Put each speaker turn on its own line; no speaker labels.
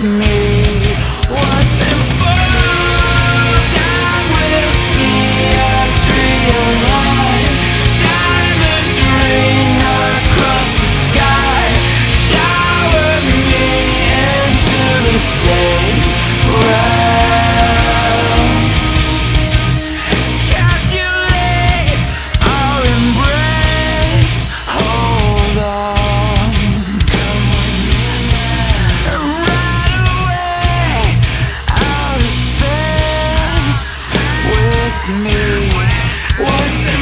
me was